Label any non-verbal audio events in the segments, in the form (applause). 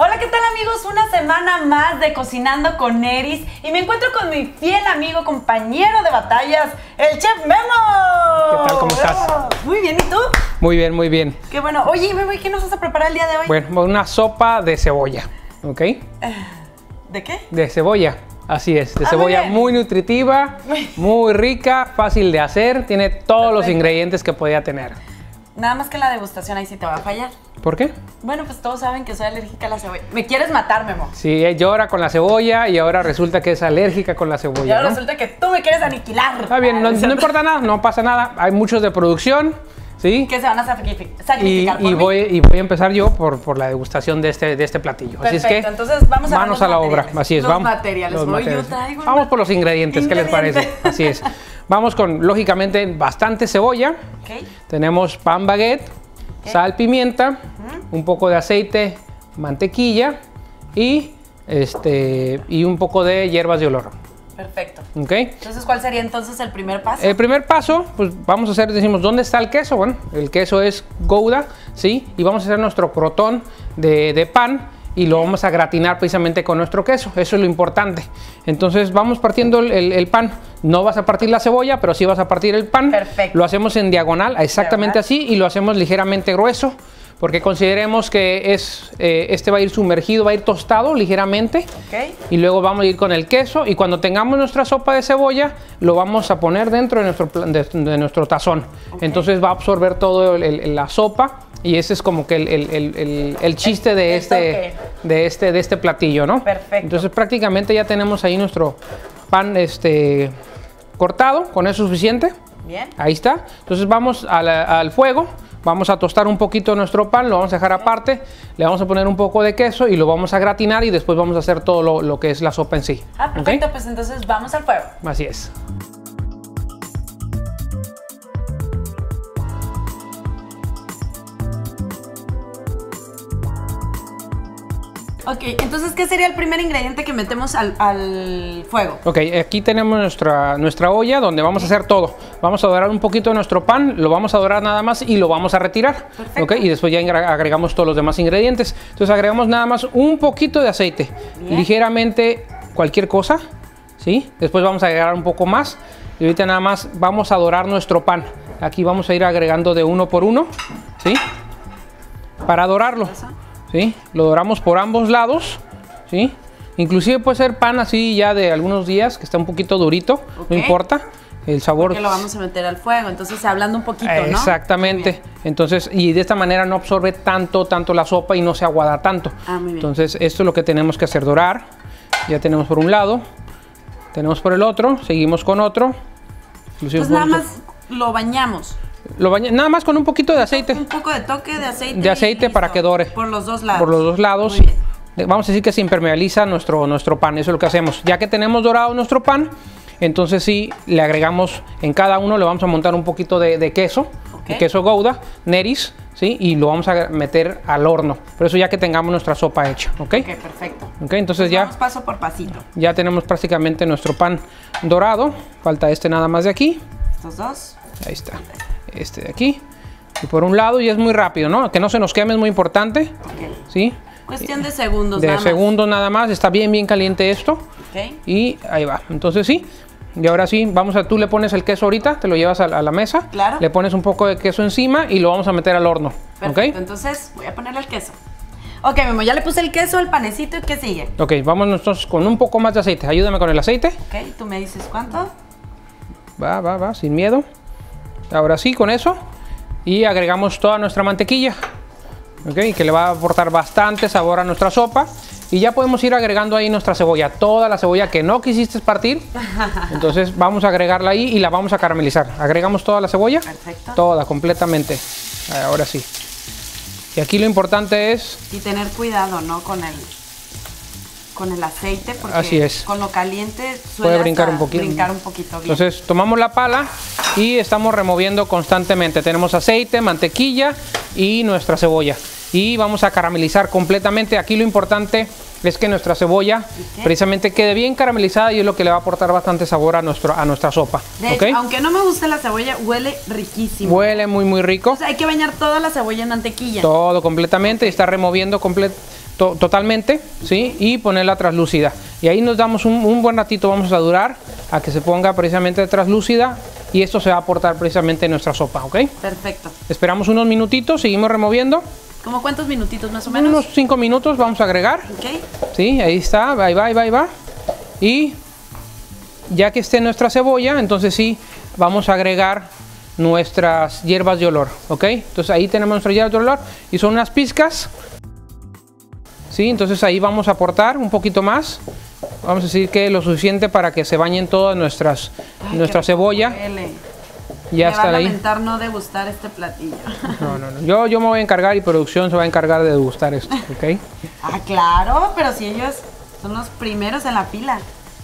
Hola, ¿qué tal amigos? Una semana más de Cocinando con Eris y me encuentro con mi fiel amigo, compañero de batallas, el Chef Memo. ¿Qué tal? ¿Cómo estás? Muy bien, ¿y tú? Muy bien, muy bien. Qué bueno. Oye, Memo, ¿y qué nos vas a preparar el día de hoy? Bueno, una sopa de cebolla, ¿ok? (sighs) ¿De qué? De cebolla, así es. De Ah, cebolla muy nutritiva, (laughs) muy rica, fácil de hacer, tiene todos los ingredientes que podía tener. Nada más que la degustación ahí sí te va a fallar. ¿Por qué? Bueno, pues todos saben que soy alérgica a la cebolla. ¿Me quieres matar, Memo? Sí, llora con la cebolla y ahora resulta que es alérgica con la Y cebolla, ahora ¿no? resulta que tú me quieres aniquilar. Está bien, no, Ah, no importa nada, no pasa nada. Hay muchos de producción, ¿sí? Que se van a sacrifi- Y, sacrificar por y mí. voy, y voy a empezar yo por, por la degustación de este, de este platillo. Así es que Perfecto, entonces vamos a manos los a la obra. materiales. Así es, Los vamos. materiales. Voy, yo traigo Vamos por los ingredientes, ¿qué les parece? Ingredientes. Así es. Vamos con, lógicamente, bastante cebolla. Ok. Tenemos pan baguette, sal, pimienta, un poco de aceite, mantequilla y, este, y un poco de hierbas de olor. Perfecto. ¿Ok? Entonces, ¿cuál sería entonces el primer paso? El primer paso, pues vamos a hacer, decimos, ¿dónde está el queso? Bueno, el queso es Gouda, ¿sí? Y vamos a hacer nuestro crotón de, de pan y lo vamos a gratinar precisamente con nuestro queso. Eso es lo importante. Entonces vamos partiendo el, el- el pan. No vas a partir la cebolla, pero sí vas a partir el pan. Perfecto. Lo hacemos en diagonal, exactamente así, y lo hacemos ligeramente grueso. Porque consideremos que es, eh, este va a ir sumergido, va a ir tostado ligeramente. Ok. Y luego vamos a ir con el queso y cuando tengamos nuestra sopa de cebolla lo vamos a poner dentro de nuestro, de, de nuestro tazón. Entonces va a absorber todo el- el- la sopa y ese es como que el, el- el- el- el chiste de, este, de, este, de este platillo, ¿no? Perfecto. Entonces prácticamente ya tenemos ahí nuestro pan este, cortado, con eso es suficiente. Bien. Ahí está. Entonces vamos la- al fuego, vamos a tostar un poquito nuestro pan, lo vamos a dejar aparte, le vamos a poner un poco de queso y lo vamos a gratinar y después vamos a hacer todo lo, lo que es la sopa en sí. Ah, perfecto. Pues entonces vamos al fuego. Así es. Ok, entonces, ¿qué sería el primer ingrediente que metemos al, al fuego? Ok, aquí tenemos nuestra, nuestra olla donde vamos a hacer todo. Vamos a dorar un poquito de nuestro pan, lo vamos a dorar nada más y lo vamos a retirar. Perfecto. Ok, y después ya agre- agregamos todos los demás ingredientes. Entonces agregamos nada más un poquito de aceite, Bien. ligeramente cualquier cosa, ¿sí? Después vamos a agregar un poco más y ahorita nada más vamos a dorar nuestro pan. Aquí vamos a ir agregando de uno por uno, ¿sí? Para dorarlo. ¿sí? Lo doramos por ambos lados, ¿sí? Inclusive puede ser pan así ya de algunos días, que está un poquito durito, no importa. El sabor... Que lo vamos a meter al fuego. Entonces, hablando un poquito, ¿no? Exactamente. Entonces, y de esta manera no absorbe tanto, tanto la sopa y no se aguada tanto. Ah, muy bien. Entonces, esto es lo que tenemos que hacer, dorar. Ya tenemos por un lado, tenemos por el otro, seguimos con otro. Inclusive Pues nada más lo bañamos. Lo baña- nada más con un poquito de aceite. Un poco de toque de aceite. De aceite para que dore. Por los dos lados. por los dos lados. Vamos a decir que se impermeabiliza nuestro, nuestro pan, eso es lo que hacemos. Ya que tenemos dorado nuestro pan, entonces sí le agregamos en cada uno, le vamos a montar un poquito de, de queso, de queso Gouda, Neris, ¿sí? y lo vamos a meter al horno. Por eso ya que tengamos nuestra sopa hecha, ¿ok? Ok, perfecto. Ok, entonces Pues ya, Vamos paso por pasito. ya tenemos prácticamente nuestro pan dorado. Falta este nada más de aquí. Estos dos. Ahí está. Este de aquí. Y por un lado, y es muy rápido, ¿no? Que no se nos queme es muy importante, Ok. ¿sí? Cuestión de segundos. de nada más. segundos nada más, está bien bien caliente esto Ok. y ahí va. Entonces sí, y ahora sí, vamos a, tú le pones el queso ahorita, te lo llevas a, la- a la mesa, Claro. le pones un poco de queso encima y lo vamos a meter al horno, Perfecto. ¿ok? Entonces, voy a ponerle el queso. Ok, Memo, ya le puse el queso, el panecito y ¿qué sigue? Ok, vamos nosotros con un poco más de aceite, ayúdame con el aceite, Ok, tú me dices cuánto. va, va, va, sin miedo. Ahora sí, con eso, y agregamos toda nuestra mantequilla, ok, que le va a aportar bastante sabor a nuestra sopa. Y ya podemos ir agregando ahí nuestra cebolla, toda la cebolla que no quisiste partir. (laughs) Entonces vamos a agregarla ahí y la vamos a caramelizar. Agregamos toda la cebolla. Perfecto. Toda, completamente. Ahora sí. Y aquí lo importante es, Y tener cuidado, ¿no? Con el con el aceite porque Así es. con lo caliente suele Puede brincar un poquito. brincar un poquito bien. entonces tomamos la pala y estamos removiendo constantemente. Tenemos aceite, mantequilla y nuestra cebolla. Y vamos a caramelizar completamente. Aquí lo importante es que nuestra cebolla precisamente quede bien caramelizada y es lo que le va a aportar bastante sabor a, nuestro, a nuestra sopa. De ¿ok? hecho, aunque no me guste la cebolla, huele riquísimo. Huele muy muy rico. O sea, hay que bañar toda la cebolla en mantequilla. Todo completamente y está removiendo comple- to- totalmente, ¿sí? Y ponerla translúcida. Y ahí nos damos un, un buen ratito, vamos a durar a que se ponga precisamente translúcida y esto se va a aportar precisamente en nuestra sopa, ¿ok? Perfecto. Esperamos unos minutitos, seguimos removiendo. ¿Cómo cuántos minutitos más o menos? Unos 5 minutos vamos a agregar. Ok. Sí, ahí está, ahí va, ahí va, ahí va. Y ya que esté nuestra cebolla, entonces sí, vamos a agregar nuestras hierbas de olor, ¿ok? Entonces ahí tenemos nuestras hierbas de olor y son unas pizcas. Sí, entonces ahí vamos a aportar un poquito más. Vamos a decir que lo suficiente para que se bañen todas nuestras, Ay, nuestra cebolla. huele. Ya Me va a está ahí. lamentar no degustar este platillo. No, no, no. Yo, yo me voy a encargar y producción se va a encargar de degustar esto, (laughs) ¿ok? ah, claro, pero si ellos son los primeros en la fila.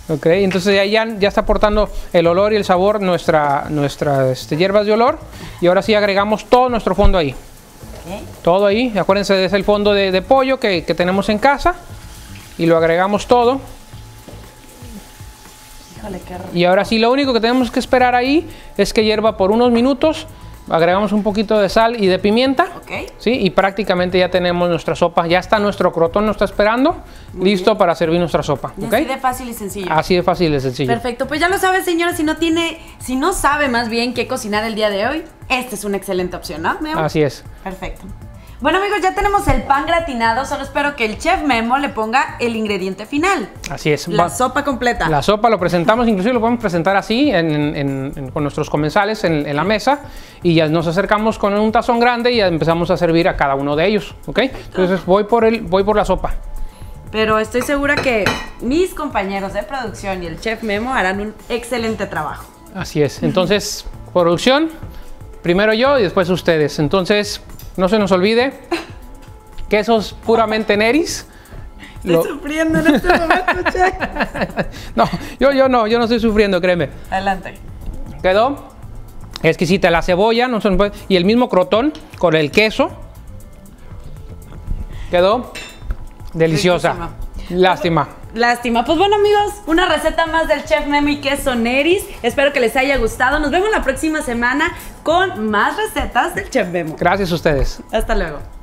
Ok, entonces ya, ya, ya está aportando el olor y el sabor nuestra, nuestras este, hierbas de olor. Y ahora sí agregamos todo nuestro fondo ahí. Ok. Todo ahí. Acuérdense, es el fondo de, de pollo que, que tenemos en casa. Y lo agregamos todo. Híjole, qué rico. Y ahora sí, lo único que tenemos que esperar ahí es que hierva por unos minutos. Agregamos un poquito de sal y de pimienta. Ok. ¿sí? Y prácticamente ya tenemos nuestra sopa. Ya está nuestro crotón, nos está esperando. listo para servir nuestra sopa. Y ¿ok? así de fácil y sencillo. Así de fácil y sencillo. Perfecto, pues ya lo sabe, señora, si no tiene, si no sabe más bien qué cocinar el día de hoy, esta es una excelente opción, ¿no? Así es. Perfecto. Bueno, amigos, ya tenemos el pan gratinado, solo espero que el chef Memo le ponga el ingrediente final. Así es. La Va- sopa completa. La sopa lo presentamos, inclusive lo podemos presentar así en- en- en- con nuestros comensales en, en la mesa y ya nos acercamos con un tazón grande y ya empezamos a servir a cada uno de ellos, ¿ok? Entonces voy por, el, voy por la sopa. Pero estoy segura que mis compañeros de producción y el chef Memo harán un excelente trabajo. Así es. Entonces, producción, primero yo y después ustedes. Entonces, no se nos olvide, quesos puramente Neris. Estoy Lo- sufriendo en este momento, (laughs) chef. no, yo, yo no, yo no estoy sufriendo, créeme. Adelante. Quedó exquisita la cebolla no y el mismo crotón con el queso. Quedó deliciosa. Riquísima. Lástima. Lástima. Pues bueno, amigos, una receta más del chef Memo y queso Neris. Espero que les haya gustado. Nos vemos la próxima semana con más recetas del chef Memo. Gracias a ustedes. Hasta luego.